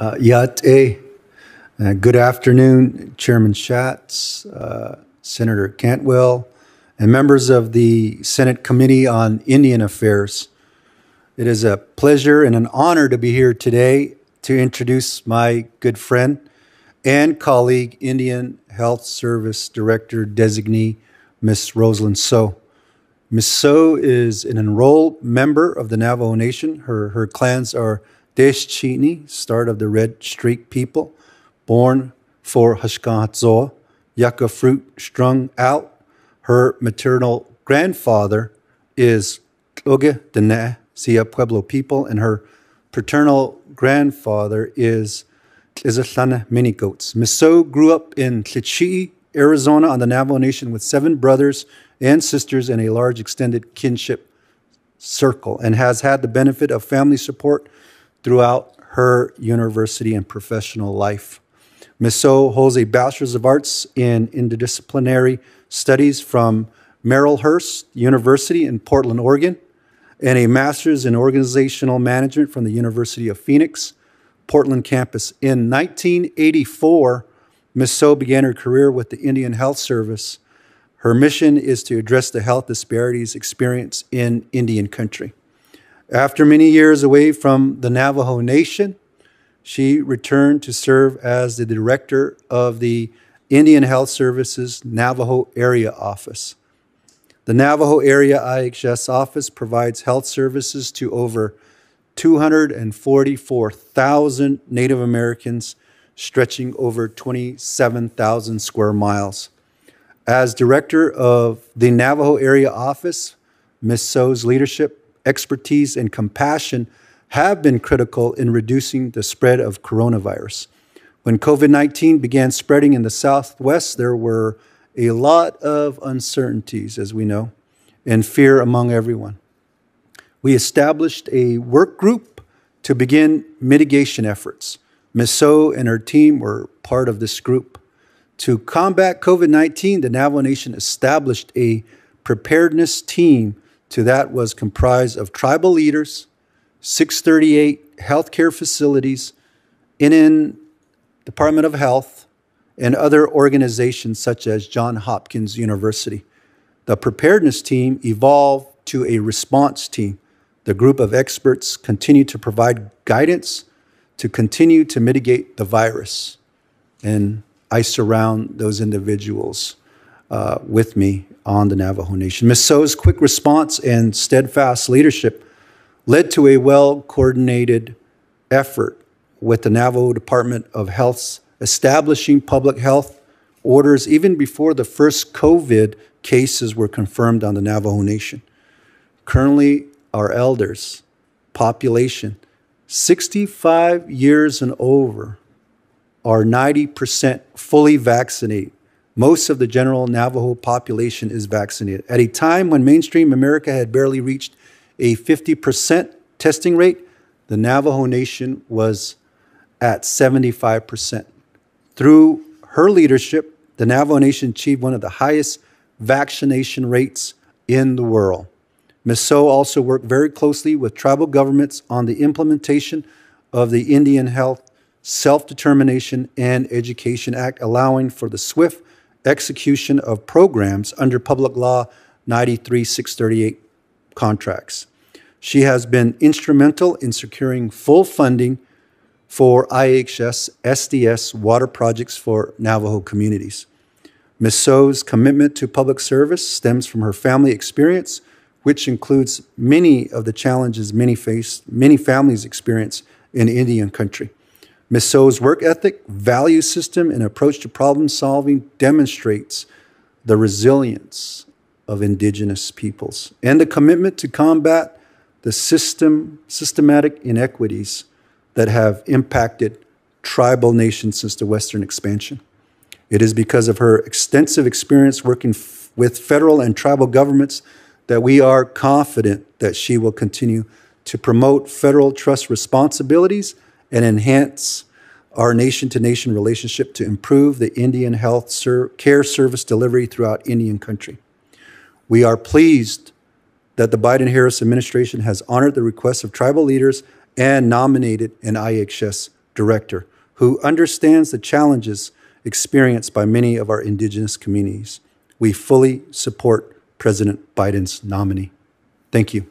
Uh, Yate. Uh, good afternoon, Chairman Schatz, uh, Senator Cantwell, and members of the Senate Committee on Indian Affairs. It is a pleasure and an honor to be here today to introduce my good friend and colleague, Indian Health Service Director designee, Ms. Roselyn Tso. Ms. Tso is an enrolled member of the Navajo Nation. Her, her clans are Deschini, start of the Red Streak people, born for Hashkahatzoa, yucca fruit strung out. Her maternal grandfather is Oge Dene, Sia Pueblo people, and her paternal grandfather is Izatlana Mini Goats. Ms. Tso grew up in Tlichi, Arizona, on the Navajo Nation with seven brothers and sisters and a large extended kinship circle, and has had the benefit of family support throughout her university and professional life. Ms. Tso holds a Bachelor's of Arts in Interdisciplinary Studies from Marylhurst University in Portland, Oregon, and a Master's in Organizational Management from the University of Phoenix, Portland campus. In 1984, Ms. Tso began her career with the Indian Health Service. Her mission is to address the health disparities experienced in Indian country. After many years away from the Navajo Nation, she returned to serve as the director of the Indian Health Services Navajo Area Office. The Navajo Area IHS office provides health services to over 244,000 Native Americans, stretching over 27,000 square miles. As director of the Navajo Area Office, Ms. Tso's leadership, expertise, and compassion have been critical in reducing the spread of coronavirus. When COVID 19 began spreading in the Southwest, there were a lot of uncertainties, as we know, and fear among everyone. We established a work group to begin mitigation efforts. Ms. Tso and her team were part of this group. To combat COVID 19, the Navajo Nation established a preparedness team to that was comprised of tribal leaders, 638 healthcare facilities, in Department of Health, and other organizations such as Johns Hopkins University. The preparedness team evolved to a response team. The group of experts continue to provide guidance to continue to mitigate the virus. And I surround those individuals uh, with me on the Navajo Nation. Ms. Tso's quick response and steadfast leadership led to a well coordinated effort with the Navajo Department of Health's establishing public health orders even before the first COVID cases were confirmed on the Navajo Nation. Currently, our elders, population, 65 years and over, are 90% fully vaccinated. Most of the general Navajo population is vaccinated. At a time when mainstream America had barely reached a 50% testing rate, the Navajo Nation was at 75%. Through her leadership, the Navajo Nation achieved one of the highest vaccination rates in the world. Ms. Tso also worked very closely with tribal governments on the implementation of the Indian Health Self Determination and Education Act, allowing for the swift execution of programs under Public Law 93 638 contracts. She has been instrumental in securing full funding for IHS SDS water projects for Navajo communities. Ms. Tso's commitment to public service stems from her family experience, which includes many of the challenges many face, many families experience in Indian country. Ms. Work ethic, value system, and approach to problem solving demonstrates the resilience of indigenous peoples and the commitment to combat the system, systematic inequities that have impacted tribal nations since the Western expansion. It is because of her extensive experience working with federal and tribal governments that we are confident that she will continue to promote federal trust responsibilities and enhance our nation to nation relationship to improve the Indian health ser- care service delivery throughout Indian country. We are pleased that the Biden Harris administration has honored the requests of tribal leaders and nominated an IHS director who understands the challenges experienced by many of our indigenous communities. We fully support President Biden's nominee. Thank you.